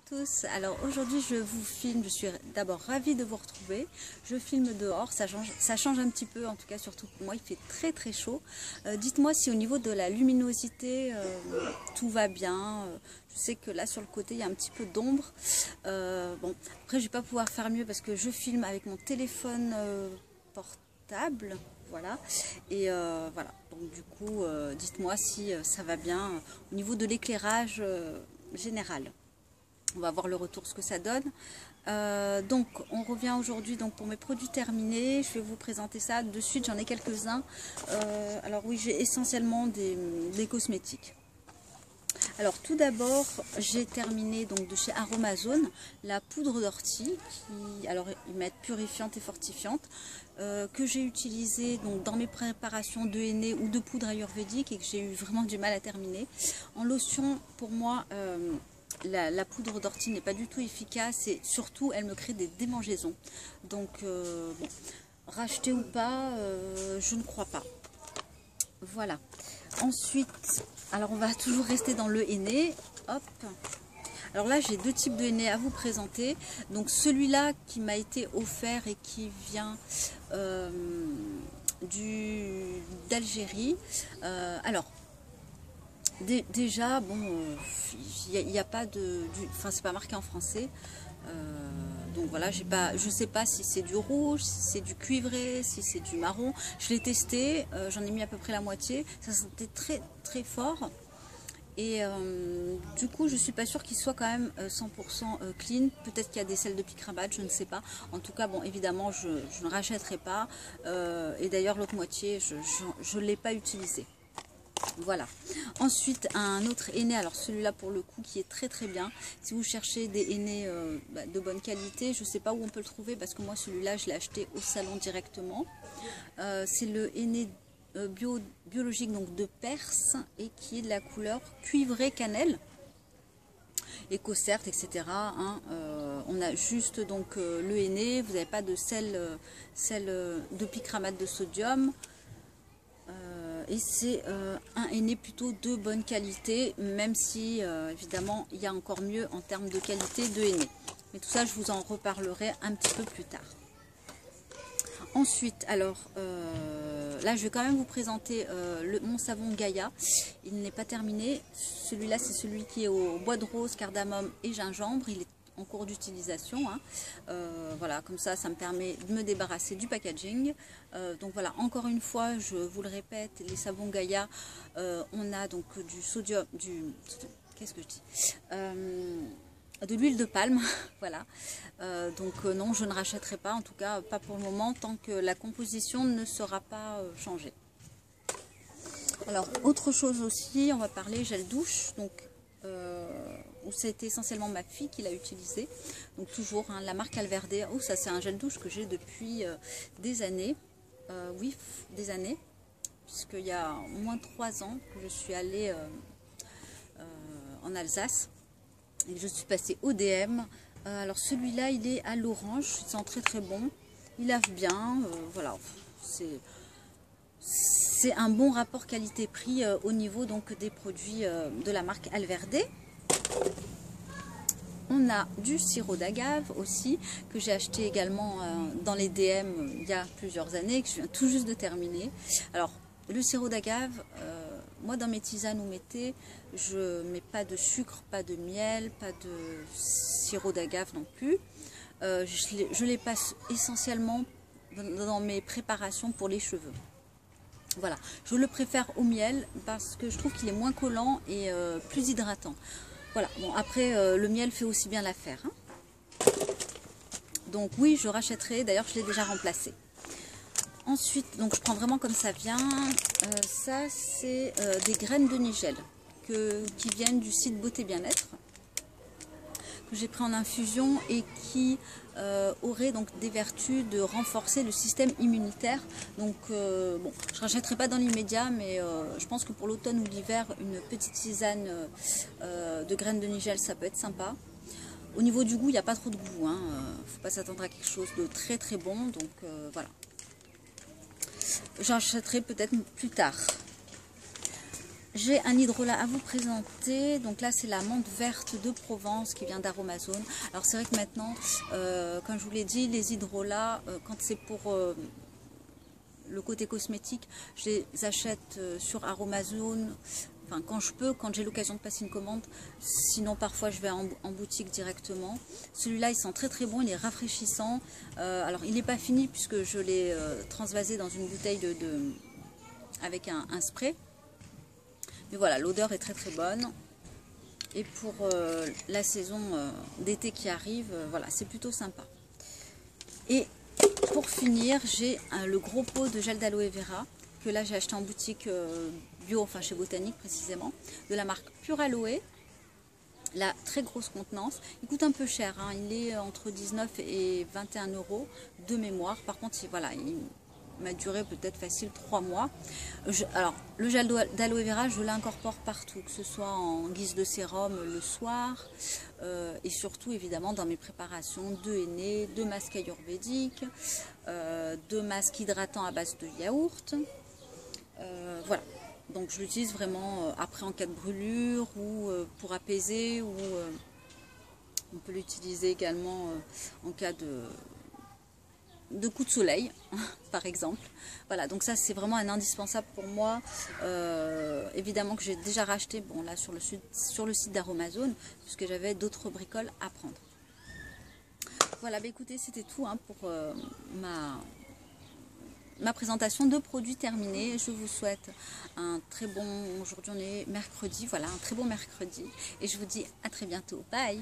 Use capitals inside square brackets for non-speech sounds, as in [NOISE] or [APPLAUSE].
à tous, alors aujourd'hui je vous filme, je suis d'abord ravie de vous retrouver, je filme dehors, ça change, ça change un petit peu en tout cas surtout pour moi, il fait très très chaud. Euh, dites-moi si au niveau de la luminosité euh, tout va bien, euh, je sais que là sur le côté il y a un petit peu d'ombre, bon après je vais pas pouvoir faire mieux parce que je filme avec mon téléphone portable, voilà, et voilà, donc du coup dites-moi si ça va bien au niveau de l'éclairage général. On va voir le retour, ce que ça donne. Euh, donc, on revient aujourd'hui donc pour mes produits terminés. Je vais vous présenter ça de suite. J'en ai quelques-uns. Euh, alors oui, j'ai essentiellement des, cosmétiques. Alors tout d'abord, j'ai terminé donc de chez Aromazone la poudre d'ortie qui, alors ils mettent purifiante et fortifiante, euh, que j'ai utilisé donc dans mes préparations de henné ou de poudre ayurvédique et que j'ai eu vraiment du mal à terminer. En lotion, pour moi, la, poudre d'ortie n'est pas du tout efficace et surtout elle me crée des démangeaisons. Donc euh, racheter ou pas, euh, je ne crois pas. Voilà. Ensuite, alors on va [LAUGHS] toujours rester dans le henné. Hop. Alors là, j'ai deux types de henné à vous présenter. Donc celui-là qui m'a été offert et qui vient euh, d'Algérie. alors, déjà, bon, il euh, n'y a, pas de... Enfin, c'est pas marqué en français. Euh, donc voilà, pas, je ne sais pas si c'est du rouge, si c'est du cuivré, si c'est du marron. Je l'ai testé, euh, j'en ai mis à peu près la moitié. Ça sentait très très fort. Et du coup, je ne suis pas sûre qu'il soit quand même 100% clean. Peut-être qu'il y a des sels de picrabat, je ne sais pas. En tout cas, bon, évidemment, je, ne rachèterai pas. et d'ailleurs, l'autre moitié, je ne l'ai pas utilisé. Voilà. Ensuite, un autre aîné, alors celui-là pour le coup qui est très très bien. Si vous cherchez des aînés euh, bah, de bonne qualité, je ne sais pas où on peut le trouver parce que moi celui-là je l'ai acheté au salon directement. Euh, c'est le aîné euh, bio, biologique de Perse et qui est de la couleur cuivré cannelle. Éco-cert, etc. Hein. on a juste donc le aîné, vous n'avez pas de sel, sel de picramate de sodium et c'est euh, un aîné plutôt de bonne qualité, même si euh, évidemment il y a encore mieux en termes de qualité de aîné. Mais tout ça, je vous en reparlerai un petit peu plus tard. Ensuite, alors euh, là, je vais quand même vous présenter le, mon savon Gaïa. Il n'est pas terminé. Celui-là, c'est celui qui est au bois de rose, cardamome et gingembre. Il est en cours d'utilisation. Hein. Euh, voilà, comme ça, ça me permet de me débarrasser du packaging. Euh, donc voilà, encore une fois, je vous le répète, les savons Gaïa, euh, on a donc du sodium, du... Qu'est-ce que je dis de l'huile de palme, [LAUGHS] voilà. donc non, je ne rachèterai pas, en tout cas pas pour le moment, tant que la composition ne sera pas changée. Alors, autre chose aussi, on va parler gel douche. Donc, c'était essentiellement ma fille qui l'a utilisé. Donc toujours hein, la marque Alverde. Oh, ça c'est un gel douche que j'ai depuis euh, des années. Euh, oui, des années. Puisqu'il y a au moins trois ans que je suis allée euh, en Alsace. Et je suis passée au DM. alors celui-là, il est à l'orange. Il sent très très bon. Il lave bien. voilà, c'est c'est un bon rapport qualité-prix au niveau donc des produits de la marque Alverde. On a du sirop d'agave aussi, que j'ai acheté également euh, dans les DM il y a plusieurs années, que je viens tout juste de terminer. Alors, le sirop d'agave, euh, moi dans mes tisanes ou mes thés, je mets pas de sucre, pas de miel, pas de sirop d'agave non plus. Euh, je, les passe essentiellement dans mes préparations pour les cheveux. Voilà, je le préfère au miel parce que je trouve qu'il est moins collant et plus hydratant. Voilà, bon après euh, le miel fait aussi bien l'affaire. Hein. Donc oui, je rachèterai, d'ailleurs je l'ai déjà remplacé. Ensuite, donc je prends vraiment comme ça vient. Euh, ça c'est euh, des graines de nigel qui viennent du site Beauté Bien-être que j'ai pris en infusion et qui euh, aurait donc des vertus de renforcer le système immunitaire. Donc euh, bon, je ne rachèterai pas dans l'immédiat, mais euh, je pense que pour l'automne ou l'hiver, une petite tisane de graines de nigel, ça peut être sympa. Au niveau du goût, il n'y a pas trop de goût. Il hein. ne faut pas s'attendre à quelque chose de très très bon. Donc voilà. J'en achèterai peut-être plus tard. J'ai un hydrolat à vous présenter. Donc là, c'est la menthe verte de Provence qui vient d'Aromazone. Alors c'est vrai que maintenant, euh, comme je vous l'ai dit, les hydrolats, euh, quand c'est pour euh, le côté cosmétique, je les achète sur Aromazone. Enfin, quand je peux, quand j'ai l'occasion de passer une commande. Sinon, parfois, je vais en, boutique directement. Celui-là, il sent très très bon, il est rafraîchissant. alors, il n'est pas fini puisque je l'ai transvasé dans une bouteille de, avec un spray. Mais voilà, l'odeur est très très bonne. Et pour euh, la saison euh, d'été qui arrive, euh, voilà, c'est plutôt sympa. Et pour finir, j'ai le gros pot de gel d'aloe vera que là j'ai acheté en boutique bio, enfin chez Botanique précisément, de la marque Pure Aloe. La très grosse contenance. Il coûte un peu cher, hein. il est entre 19 et 21 euros de mémoire. Par contre, voilà, il, m'a duré peut-être facile trois mois. alors, le gel d'aloe vera, je l'incorpore partout, que ce soit en guise de sérum le soir euh, et surtout évidemment dans mes préparations de henné, de masques ayurvédiques, euh, de masques hydratants à base de yaourt. Euh, voilà. Donc je l'utilise vraiment après en cas de brûlure ou pour apaiser ou on peut l'utiliser également en cas de de coups de soleil, [LAUGHS] par exemple. Voilà, donc ça c'est vraiment un indispensable pour moi. Euh, évidemment que j'ai déjà racheté, bon là sur le, sur le site d'Aromazone, puisque j'avais d'autres bricoles à prendre. Voilà, bah écoutez, c'était tout hein, pour euh, ma, ma présentation de produits terminée. Je vous souhaite un très bon, aujourd'hui on est mercredi, voilà, un très bon mercredi. Et je vous dis à très bientôt. Bye